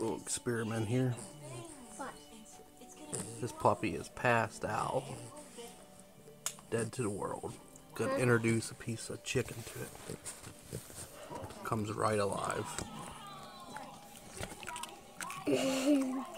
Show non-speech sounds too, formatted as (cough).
little experiment here. This puppy is passed out, dead to the world. Gonna introduce a piece of chicken to it. Comes right alive. (laughs)